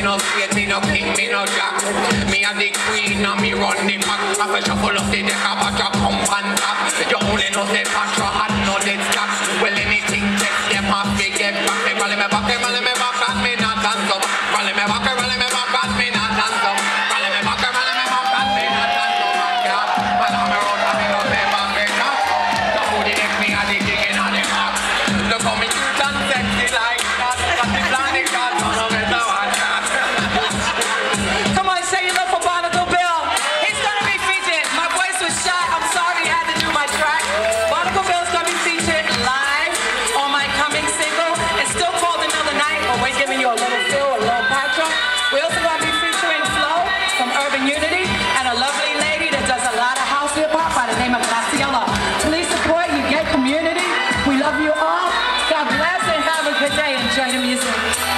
me no straight, me no king, me no jack. Me a the queen, and me run the pack. I fi shuffle up the deck, you all. God bless and have a good day. Enjoy the music.